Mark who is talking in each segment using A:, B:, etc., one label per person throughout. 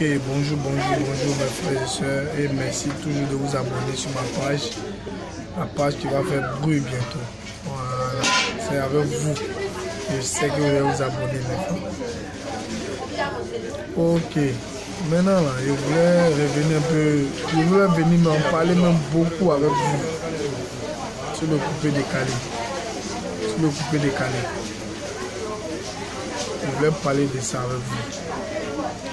A: Ok, bonjour, bonjour, bonjour mes frères et sœurs et merci toujours de vous abonner sur ma page. La page qui va faire bruit bientôt. Voilà, c'est avec vous. Je sais que vous allez vous abonner maintenant. Ok, maintenant là, je voulais revenir un peu, je voulais venir m'en parler même beaucoup avec vous sur le coupé décalé. Sur le coupé décalé. Je voulais parler de ça avec vous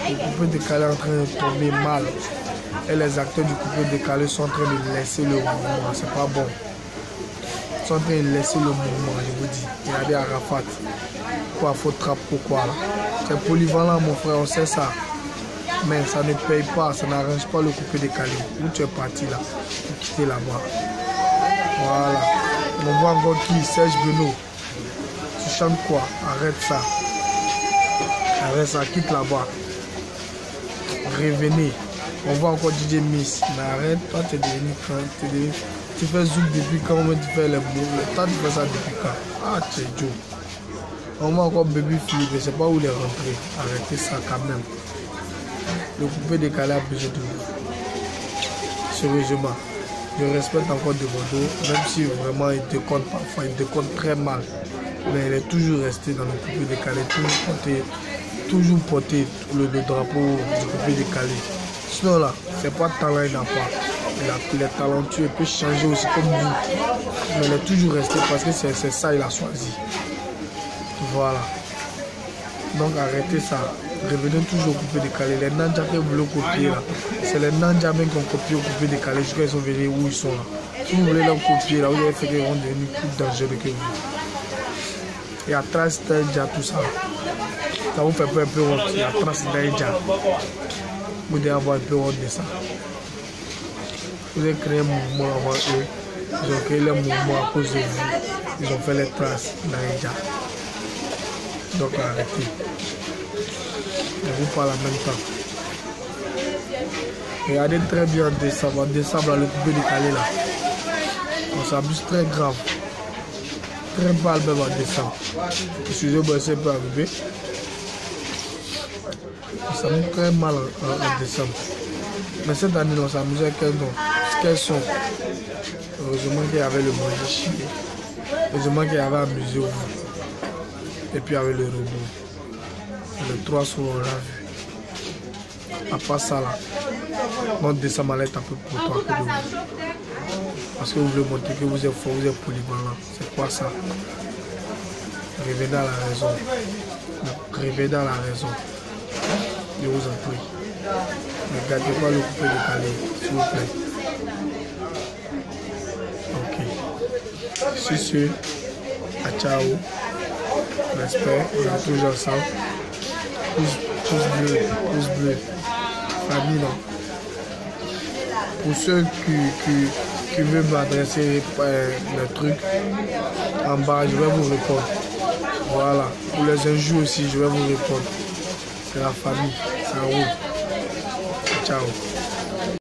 A: le coupé décalé est en train de tomber mal. Et les acteurs du coupé décalé sont en train de laisser le mouvement. C'est pas bon. Ils sont en train de laisser le mouvement, je vous dis. Regardez Arafat. Quoi, faut trappe pourquoi? C'est polyvalent, mon frère, on sait ça. Mais ça ne paye pas, ça n'arrange pas le coupé décalé. Où tu es parti là, pour quitter là-bas. Voilà. On voit encore qui? Serge Benoît. Tu chantes quoi? Arrête ça. Arrête ça, quitte là-bas revenez. On voit encore DJ Miss. Mais arrête, toi, tu es devenu quand Tu fais zoom depuis quand tu fais les mots. Toi, tu fais ça depuis quand? Ah, tu es Joe. On voit encore Baby Philippe, je sais pas où il est rentré. Arrêtez ça quand même. Le coupé décalé a besoin de. Sérieusement. Je respecte encore de Bordeaux, même si vraiment il déconne parfois, il déconne très mal. Mais il est toujours resté dans le coupé décalé, toujours porté toujours porter le, drapeau du coupé décalé. Sinon là, c'est pas talent, il n'a pas. Il, est talentueux, il peut changer aussi comme vous. Mais il est toujours resté parce que c'est ça il a choisi. Voilà. Donc arrêtez ça. Revenez toujours au coupé décalé. Les Nanja que vous voulez copier là, c'est les Nanja même qui ont copié au coupé décalé jusqu'à ils sont venus où ils sont là. Si vous voulez leur copier là, vous allez faire qu'ils vont devenir plus dangereux que vous. Il y a trace déjà tout ça ça vous fait un peu honte. Il y a trace d'Aïdja. Vous devez avoir un peu honte de ça. Vous avez créé un mouvement avant eux. Ils ont créé le mouvement à cause de vous. Ils ont fait les traces d'Aïdja. Donc arrêtez. Je vous parle en même temps. Regardez très bien en décembre. En décembre, le coupé décalé là. On s'abuse très grave. Très mal même en décembre. Excusez-moi, c'est pas arrivé. Ça me très mal en, décembre. Mais cette année, on s'amusait qu'elles sont. Heureusement qu'il y avait le chier. Heureusement qu'il y avait amusé au Et puis avec le robot. Les trois sont on l'a vu. À part ça là, mon décembre allait être un peu pour toi. Parce que vous voulez montrer que vous êtes fort, vous êtes polyvalent. C'est quoi ça? Revenez dans la raison. Revenez dans la raison. Je vous en prie. Ne gardez pas le coupé de calé, s'il vous plaît. Ok. Sur ce, à ciao. Respect, on est toujours ensemble. Pouce, bleu, pouce bleu. Famille, non. Pour ceux qui, veulent m'adresser euh, le truc, en bas, je vais vous répondre. Voilà. Pour les injures aussi, je vais vous répondre. C'est la famille. Ça roule. Ciao.